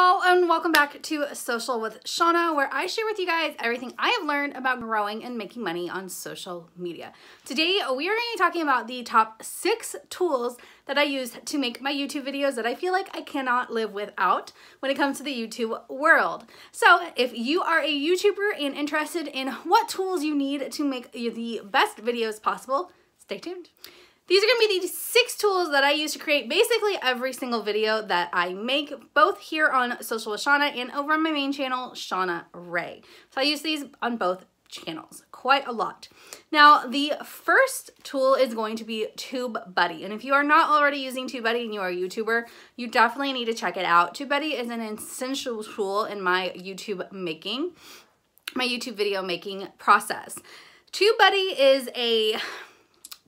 y'all and welcome back to Social with Shawna where I share with you guys everything I have learned about growing and making money on social media. Today we are going to be talking about the top six tools that I use to make my YouTube videos that I feel like I cannot live without when it comes to the YouTube world. So if you are a YouTuber and interested in what tools you need to make the best videos possible, stay tuned. These are gonna be the six tools that I use to create basically every single video that I make, both here on Social with Shawna and over on my main channel, Shawna Rae. So I use these on both channels quite a lot. Now, the first tool is going to be TubeBuddy. And if you are not already using TubeBuddy and you are a YouTuber, you definitely need to check it out. TubeBuddy is an essential tool in my YouTube making, my YouTube video making process. TubeBuddy is a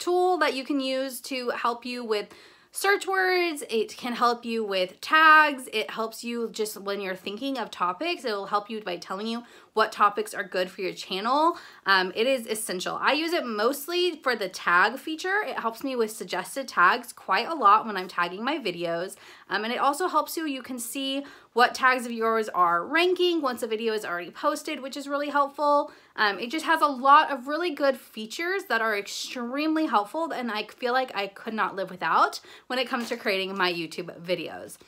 tool that you can use to help you with search words. It can help you with tags. It helps you just when you're thinking of topics. It will help you by telling you what topics are good for your channel. Um, it is essential. I use it mostly for the tag feature. It helps me with suggested tags quite a lot when I'm tagging my videos. Um, and it also helps you, you can see what tags of yours are ranking once a video is already posted, which is really helpful. Um, it just has a lot of really good features that are extremely helpful and I feel like I could not live without when it comes to creating my YouTube videos.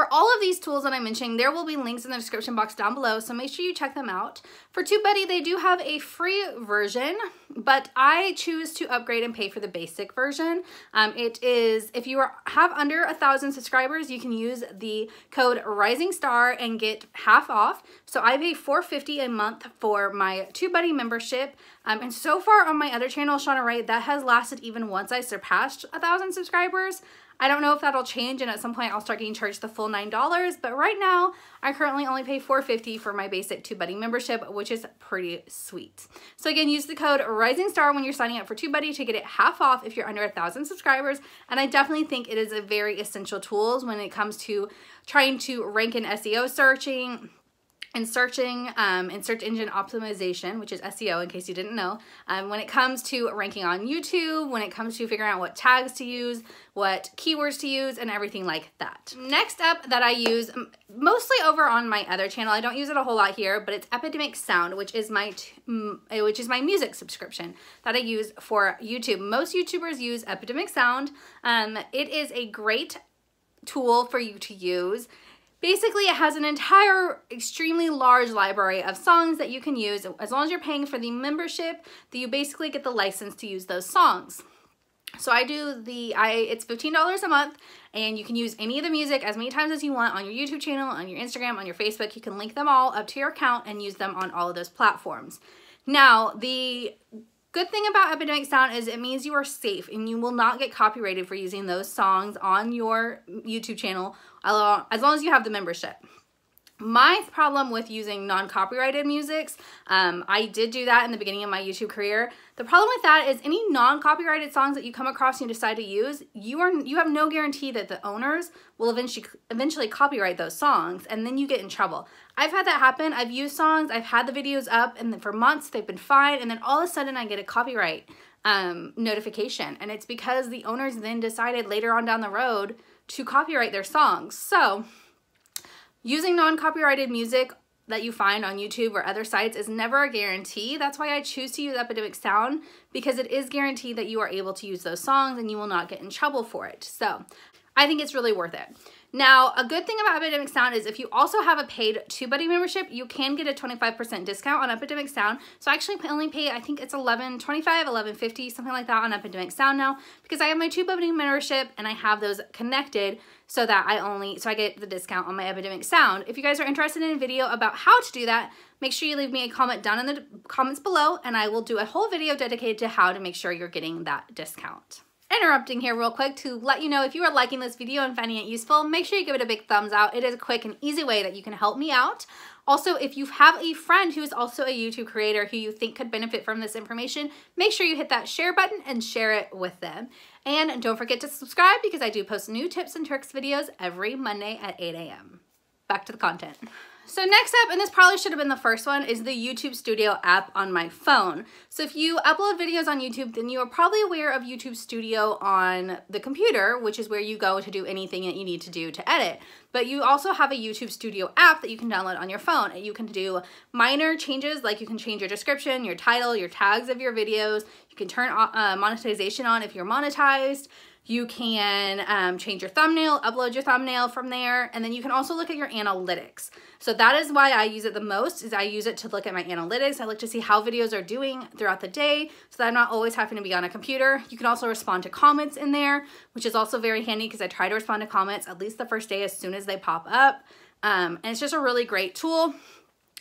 For all of these tools that I'm mentioning, there will be links in the description box down below, so make sure you check them out. For TubeBuddy, they do have a free version, but I choose to upgrade and pay for the basic version. Um, it is, if you are, have under a thousand subscribers, you can use the code Rising Star and get half off. So I pay $4.50 a month for my TubeBuddy membership. Um, and so far on my other channel, Shawna Rae, that has lasted even once I surpassed a thousand subscribers. I don't know if that'll change and at some point I'll start getting charged the full $9, but right now I currently only pay $4.50 for my basic TubeBuddy membership, which is pretty sweet. So again, use the code Rising Star when you're signing up for TubeBuddy to get it half off if you're under a thousand subscribers. And I definitely think it is a very essential tool when it comes to trying to rank in SEO searching, in searching um, in search engine optimization, which is SEO in case you didn't know, um, when it comes to ranking on YouTube, when it comes to figuring out what tags to use, what keywords to use, and everything like that. Next up that I use, mostly over on my other channel, I don't use it a whole lot here, but it's Epidemic Sound, which is my which is my music subscription that I use for YouTube. Most YouTubers use Epidemic Sound. Um, it is a great tool for you to use. Basically, it has an entire extremely large library of songs that you can use. As long as you're paying for the membership, that you basically get the license to use those songs. So I do the, I it's $15 a month and you can use any of the music as many times as you want on your YouTube channel, on your Instagram, on your Facebook. You can link them all up to your account and use them on all of those platforms. Now, the Good thing about Epidemic Sound is it means you are safe and you will not get copyrighted for using those songs on your YouTube channel as long as you have the membership. My problem with using non-copyrighted musics, um, I did do that in the beginning of my YouTube career. The problem with that is any non-copyrighted songs that you come across and you decide to use, you are you have no guarantee that the owners will eventually eventually copyright those songs and then you get in trouble. I've had that happen. I've used songs, I've had the videos up and then for months they've been fine and then all of a sudden I get a copyright um, notification and it's because the owners then decided later on down the road to copyright their songs. So Using non-copyrighted music that you find on YouTube or other sites is never a guarantee. That's why I choose to use Epidemic Sound because it is guaranteed that you are able to use those songs and you will not get in trouble for it. So I think it's really worth it. Now, a good thing about Epidemic Sound is if you also have a paid TubeBuddy membership, you can get a 25% discount on Epidemic Sound. So I actually only pay, I think it's 11 25 11 50 something like that on Epidemic Sound now, because I have my TubeBuddy membership and I have those connected so that I only, so I get the discount on my Epidemic Sound. If you guys are interested in a video about how to do that, make sure you leave me a comment down in the comments below and I will do a whole video dedicated to how to make sure you're getting that discount interrupting here real quick to let you know if you are liking this video and finding it useful, make sure you give it a big thumbs out. It is a quick and easy way that you can help me out. Also, if you have a friend who is also a YouTube creator who you think could benefit from this information, make sure you hit that share button and share it with them. And don't forget to subscribe because I do post new tips and tricks videos every Monday at 8 a.m. Back to the content. So next up, and this probably should have been the first one, is the YouTube Studio app on my phone. So if you upload videos on YouTube, then you are probably aware of YouTube Studio on the computer, which is where you go to do anything that you need to do to edit. But you also have a YouTube Studio app that you can download on your phone. You can do minor changes, like you can change your description, your title, your tags of your videos. You can turn uh, monetization on if you're monetized. You can um, change your thumbnail, upload your thumbnail from there, and then you can also look at your analytics. So that is why I use it the most, is I use it to look at my analytics. I look to see how videos are doing throughout the day so that I'm not always having to be on a computer. You can also respond to comments in there, which is also very handy because I try to respond to comments at least the first day as soon as they pop up. Um, and it's just a really great tool.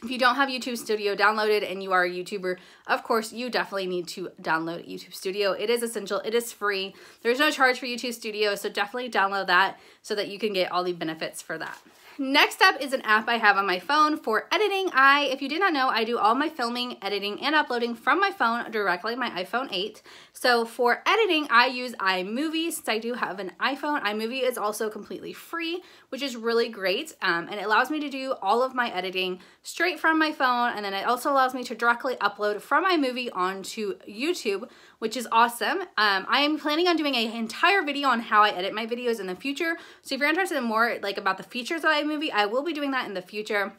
If you don't have YouTube Studio downloaded and you are a YouTuber, of course, you definitely need to download YouTube Studio. It is essential. It is free. There's no charge for YouTube Studio, so definitely download that so that you can get all the benefits for that. Next up is an app I have on my phone for editing. I, if you did not know, I do all my filming, editing, and uploading from my phone directly my iPhone 8. So for editing, I use iMovie since I do have an iPhone. iMovie is also completely free, which is really great. Um, and it allows me to do all of my editing straight from my phone. And then it also allows me to directly upload from my iMovie onto YouTube, which is awesome. Um, I am planning on doing an entire video on how I edit my videos in the future. So if you're interested in more like about the features of iMovie, I will be doing that in the future.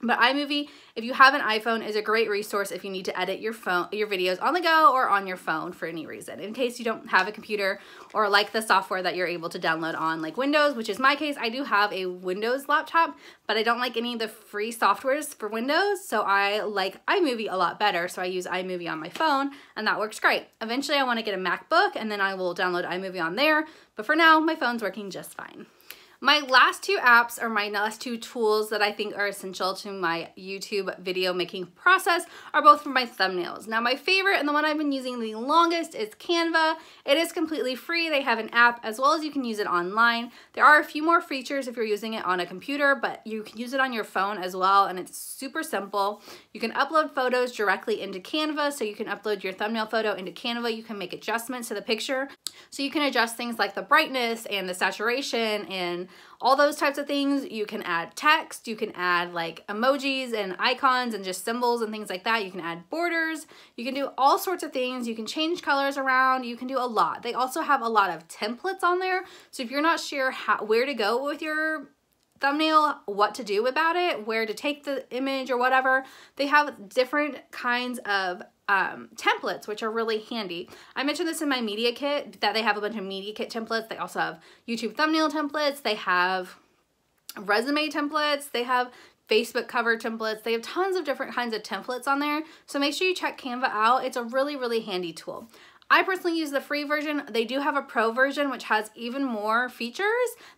But iMovie, if you have an iPhone, is a great resource if you need to edit your phone, your videos on the go or on your phone for any reason. In case you don't have a computer or like the software that you're able to download on like Windows, which is my case. I do have a Windows laptop, but I don't like any of the free softwares for Windows. So I like iMovie a lot better. So I use iMovie on my phone and that works great. Eventually I want to get a MacBook and then I will download iMovie on there. But for now, my phone's working just fine. My last two apps are my last two tools that I think are essential to my YouTube video making process are both for my thumbnails. Now my favorite and the one I've been using the longest is Canva. It is completely free. They have an app as well as you can use it online. There are a few more features if you're using it on a computer, but you can use it on your phone as well and it's super simple. You can upload photos directly into Canva so you can upload your thumbnail photo into Canva. You can make adjustments to the picture. So you can adjust things like the brightness and the saturation and all those types of things. You can add text, you can add like emojis and icons and just symbols and things like that. You can add borders, you can do all sorts of things. You can change colors around, you can do a lot. They also have a lot of templates on there. So if you're not sure how, where to go with your thumbnail, what to do about it, where to take the image or whatever, they have different kinds of um, templates, which are really handy. I mentioned this in my media kit, that they have a bunch of media kit templates. They also have YouTube thumbnail templates. They have resume templates. They have Facebook cover templates. They have tons of different kinds of templates on there. So make sure you check Canva out. It's a really, really handy tool. I personally use the free version. They do have a pro version, which has even more features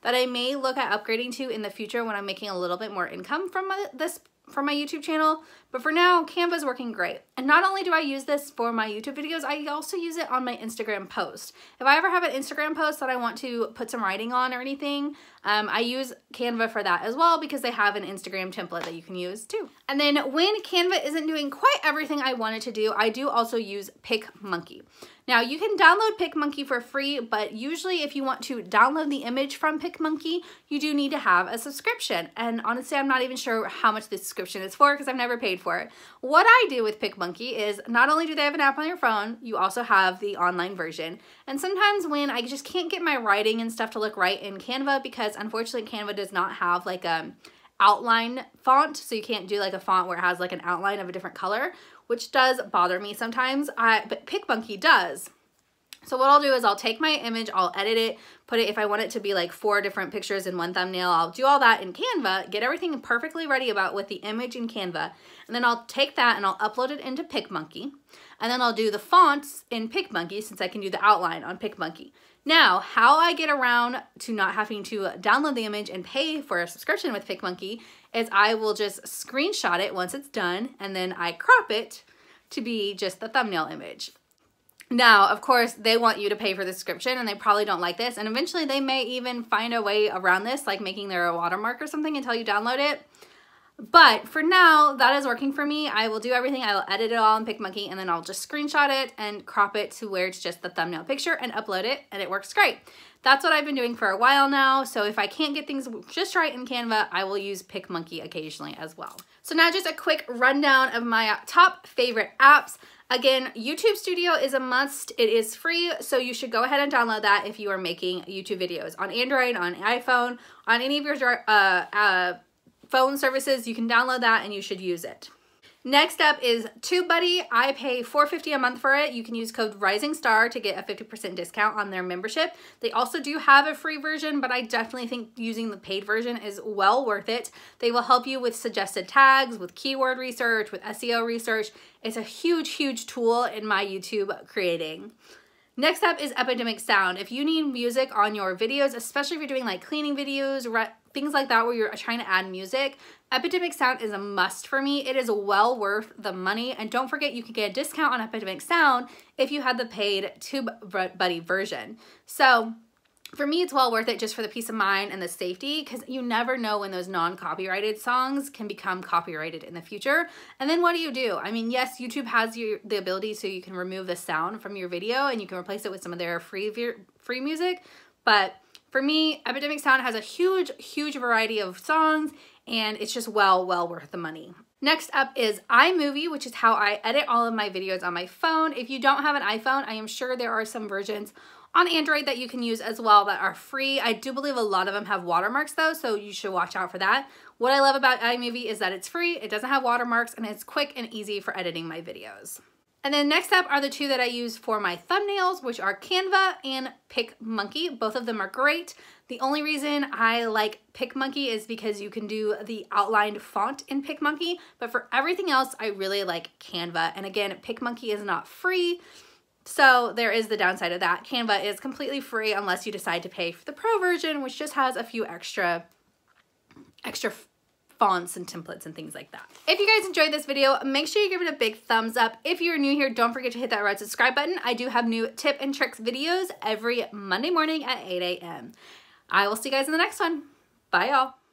that I may look at upgrading to in the future when I'm making a little bit more income from my, this from my YouTube channel. But for now, Canva is working great. And not only do I use this for my YouTube videos, I also use it on my Instagram post. If I ever have an Instagram post that I want to put some writing on or anything, um, I use Canva for that as well because they have an Instagram template that you can use too. And then when Canva isn't doing quite everything I wanted to do, I do also use PicMonkey. Now you can download PicMonkey for free, but usually if you want to download the image from PicMonkey, you do need to have a subscription. And honestly, I'm not even sure how much the subscription is for because I've never paid for it. What I do with PicMonkey is not only do they have an app on your phone, you also have the online version. And sometimes when I just can't get my writing and stuff to look right in Canva because unfortunately Canva does not have like a outline font so you can't do like a font where it has like an outline of a different color which does bother me sometimes, I, but PicMonkey does. So what I'll do is I'll take my image, I'll edit it, put it, if I want it to be like four different pictures in one thumbnail, I'll do all that in Canva, get everything perfectly ready about with the image in Canva, and then I'll take that and I'll upload it into PicMonkey, and then I'll do the fonts in PicMonkey since I can do the outline on PicMonkey. Now, how I get around to not having to download the image and pay for a subscription with PicMonkey is I will just screenshot it once it's done and then I crop it to be just the thumbnail image. Now, of course, they want you to pay for the subscription and they probably don't like this. And eventually they may even find a way around this, like making their watermark or something until you download it. But for now, that is working for me. I will do everything. I will edit it all in PicMonkey and then I'll just screenshot it and crop it to where it's just the thumbnail picture and upload it and it works great. That's what I've been doing for a while now. So if I can't get things just right in Canva, I will use PicMonkey occasionally as well. So now just a quick rundown of my top favorite apps. Again, YouTube Studio is a must. It is free, so you should go ahead and download that if you are making YouTube videos on Android, on iPhone, on any of your uh, uh, phone services. You can download that and you should use it. Next up is TubeBuddy. I pay $4.50 a month for it. You can use code Rising Star to get a 50% discount on their membership. They also do have a free version, but I definitely think using the paid version is well worth it. They will help you with suggested tags, with keyword research, with SEO research. It's a huge, huge tool in my YouTube creating. Next up is Epidemic Sound. If you need music on your videos, especially if you're doing like cleaning videos, things like that where you're trying to add music, Epidemic Sound is a must for me. It is well worth the money. And don't forget, you can get a discount on Epidemic Sound if you had the paid TubeBuddy version. So for me, it's well worth it just for the peace of mind and the safety because you never know when those non-copyrighted songs can become copyrighted in the future. And then what do you do? I mean, yes, YouTube has you the ability so you can remove the sound from your video and you can replace it with some of their free free music, but for me, Epidemic Sound has a huge, huge variety of songs and it's just well, well worth the money. Next up is iMovie, which is how I edit all of my videos on my phone. If you don't have an iPhone, I am sure there are some versions on Android that you can use as well that are free. I do believe a lot of them have watermarks though, so you should watch out for that. What I love about iMovie is that it's free, it doesn't have watermarks, and it's quick and easy for editing my videos. And then next up are the two that I use for my thumbnails, which are Canva and PicMonkey. Both of them are great. The only reason I like PicMonkey is because you can do the outlined font in PicMonkey, but for everything else, I really like Canva. And again, PicMonkey is not free, so there is the downside of that. Canva is completely free unless you decide to pay for the pro version, which just has a few extra extra fonts and templates and things like that. If you guys enjoyed this video, make sure you give it a big thumbs up. If you're new here, don't forget to hit that red subscribe button. I do have new tip and tricks videos every Monday morning at 8 a.m. I will see you guys in the next one. Bye y'all.